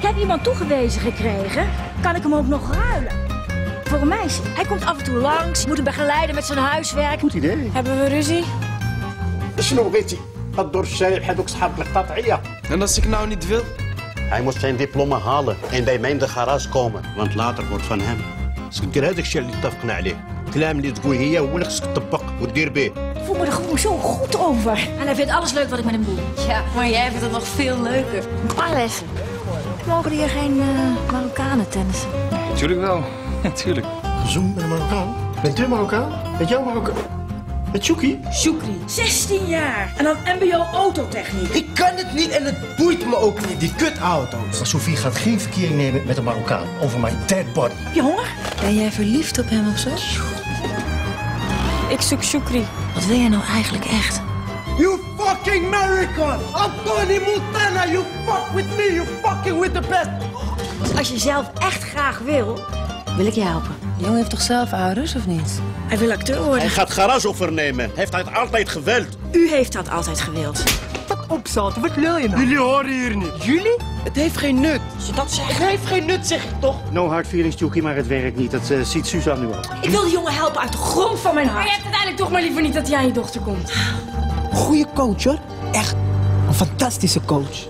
Ik heb iemand toegewezen gekregen. Kan ik hem ook nog ruilen? Voor een meisje. Hij komt af en toe langs. Moet hem begeleiden met zijn huiswerk. Goed idee. Hebben we ruzie? شنو بغيتي الدور الشارع بحال صحاب القطعيه En als ik nou niet wil? Hij moet zijn diploma halen en bij mij in de garage komen. Want later wordt van hem. سكر هذاك الشيء اللي اتفقنا عليه. الكلام اللي تقول هي هو اللي خصك تطبق وتدير به. Ik voel me er gewoon zo goed over. En hij vindt alles leuk wat ik met hem doe. Ja, maar jij vindt het nog veel leuker. Een paar lessen. Mogen hier geen uh, Marokkanen tennissen? Tuurlijk wel. Natuurlijk. Zoen met een Marokkaan. Bent u Marokkaan? Met jou Marokkaan? Met Chouki? Shukri, 16 jaar. En dan mbo autotechniek. Ik kan het niet en het boeit me ook niet, die kutauto's. Maar Sophie gaat geen verkering nemen met een Marokkaan. Over mijn dead body. Heb je honger? Ben jij verliefd op hem of zo? Ik zoek Shukri. Wat wil jij nou eigenlijk echt? You fucking American! Anthony Montana, you fuck with me, you fucking with the best! Als je zelf echt graag wil, wil ik je helpen. De jongen heeft toch zelf ouders, of niet? Hij wil acteur worden. Hij gaat garage overnemen. Heeft hij het altijd gewild. U heeft dat altijd gewild. Opzouten, wat lul je nou? Jullie horen hier niet. Jullie? Het heeft geen nut. Dat zegt. Het heeft geen nut, zeg ik toch? No hard feelings, Chouki, maar het werkt niet. Dat eh, ziet Suzanne nu al. Ik wil die jongen helpen uit de grond van mijn Maar hart. je hebt uiteindelijk toch maar liever niet dat hij aan je dochter komt. Goeie coach, hoor. Echt. Een fantastische coach.